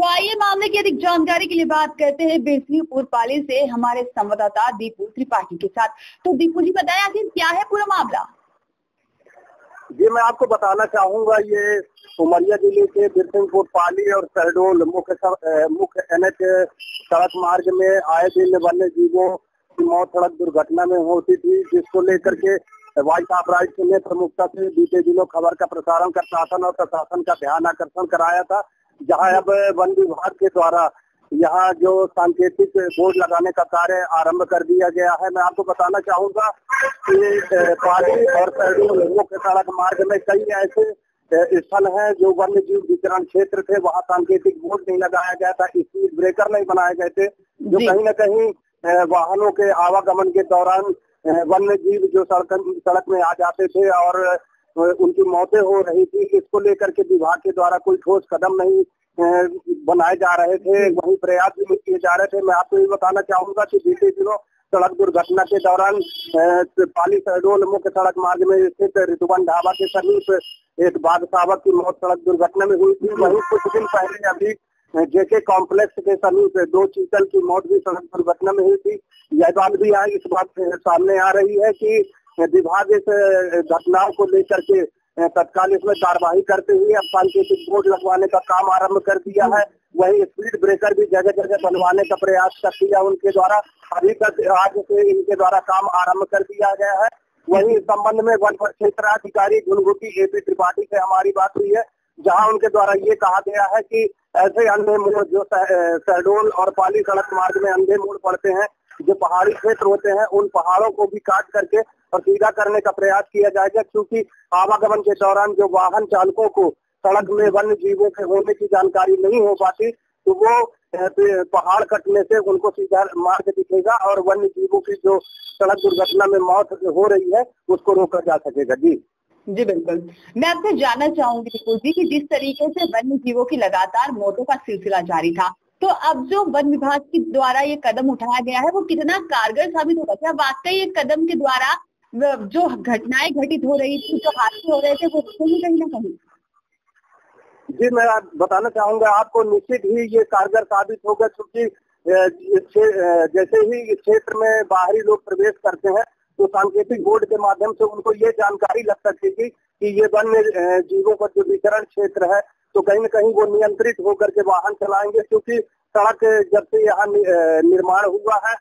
तो आइए मामले की अधिक जानकारी के लिए बात करते हैं बिजलीपुर पाली से हमारे संवाददाता दीपू त्रिपाठी के साथ। तो दीपू जी, बताएँ आखिर क्या है पूरा मामला? जी, मैं आपको बताना चाहूँगा, ये उमरिया ज़िले के बिरसिंहपुर पाली और शहडोल मुख्य मुख्य एन सड़क मार्ग में आए दिन वन्य जीवों की मौत, सड़क दुर्घटना में होती थी, जिसको लेकर के वाइस अपराइट ने प्रमुखता से बीते दिनों खबर का प्रसारण कर शासन और प्रशासन का ध्यान आकर्षण कराया था। जहाँ अब वन विभाग के द्वारा यहाँ जो सांकेतिक बोर्ड लगाने का कार्य आरंभ कर दिया गया है। मैं आपको बताना चाहूँगा कि पाली और मुख्य सड़क मार्ग में कई ऐसे स्थल है जो वन्य जीव वितरण क्षेत्र थे। वहाँ सांकेतिक बोर्ड नहीं लगाया गया था स्पीड ब्रेकर नहीं बनाए गए थे। जो कहीं न कहीं वाहनों के आवागमन के दौरान वन्य जीव जो सड़क सड़क में आ जाते थे और उनकी मौतें हो रही थी, इसको लेकर के विभाग के द्वारा कोई ठोस कदम नहीं बनाए जा रहे थे, वही प्रयास भी किए जा रहे थे। मैं आपको ये बताना चाहूँगा कि बीते दिनों सड़क दुर्घटना के दौरान पाली शहडोल मुख्य सड़क मार्ग में स्थित ऋतुवन ढाबा के समीप एक बाघ शावक की मौत सड़क दुर्घटना में हुई थी। वही कुछ दिन पहले अभी जेके कॉम्प्लेक्स के समीप दो चीतल की मौत भी सड़क दुर्घटना में हुई थी। यह बात भी आई इस बात सामने आ रही है कि विभाग इस घटनाओं को लेकर के तत्काल इसमें कार्यवाही करते हुए अब सांकेतिक बोर्ड लगवाने का काम आरंभ कर दिया है। वही स्पीड ब्रेकर भी जगह जगह बनवाने का प्रयास कर दिया उनके द्वारा। अभी तक आज से इनके द्वारा काम आरंभ कर दिया गया है। वही इस संबंध में वन क्षेत्राधिकारी गुनगुटी एपी त्रिपाठी से हमारी बात हुई है, जहाँ उनके द्वारा ये कहा गया है कि ऐसे अंधे मोड़ जो शहडोल और पाली सड़क मार्ग में अंधे मोड़ पड़ते हैं जो पहाड़ी क्षेत्र होते हैं, उन पहाड़ों को भी काट करके और सीधा करने का प्रयास किया जाएगा, क्योंकि आवागमन के दौरान जो वाहन चालकों को सड़क में वन्य जीवों के होने की जानकारी नहीं हो पाती तो वो पहाड़ कटने से उनको सीधा मार्ग दिखेगा और वन्य जीवों की जो सड़क दुर्घटना में मौत हो रही है, उसको रोका जा सकेगा। जी। जी, बिल्कुल। मैं आपसे जानना चाहूँगी जी, की जिस तरीके से वन्य जीवों की लगातार मौतों का सिलसिला जारी था तो अब जो वन विभाग के द्वारा ये कदम उठाया गया है, वो कितना कारगर साबित होगा? क्या वाकई ये कदम के द्वारा जो घटनाएँ घटित हो रही थी, जो हादसे हो रहे थे, वो कहीं कहीं ना कहीं? जी, मैं बताना चाहूँगा, आपको निश्चित ही ये कारगर साबित होगा, क्योंकि जैसे ही क्षेत्र में बाहरी लोग प्रवेश करते हैं तो सांकेतिक बोर्ड के माध्यम से उनको ये जानकारी लग सकती थी कि ये वन्य जीवों का जो वितरण क्षेत्र है तो कहीं न कहीं वो नियंत्रित होकर के वाहन चलाएँगे क्योंकि सड़क जब से यहाँ निर्माण हुआ है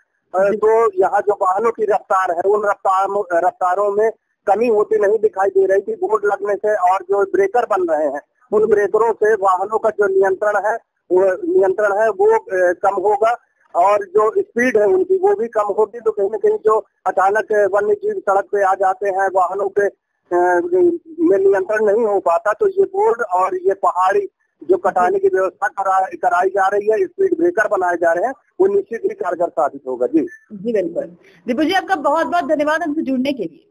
तो यहाँ जो वाहनों की रफ्तार है उन रफ्तार रफ्तारों में कमी होती नहीं दिखाई दे रही थी बोर्ड लगने से और जो ब्रेकर बन रहे हैं उन ब्रेकरों से वाहनों का जो नियंत्रण है वो नियंत्रण है वो कम होगा और जो स्पीड है उनकी वो भी कम होगी। तो कहीं ना कहीं जो अचानक वन्य जीव सड़क पे आ जाते हैं वाहनों पे में नियंत्रण नहीं हो पाता तो ये बोर्ड और ये पहाड़ी जो कटाने की व्यवस्था करा, कराई जा रही है स्पीड ब्रेकर बनाए जा रहे हैं वो निश्चित ही कारगर साबित होगा। जी। जी बिल्कुल। दीपू जी आपका बहुत बहुत धन्यवाद हमसे जुड़ने के लिए।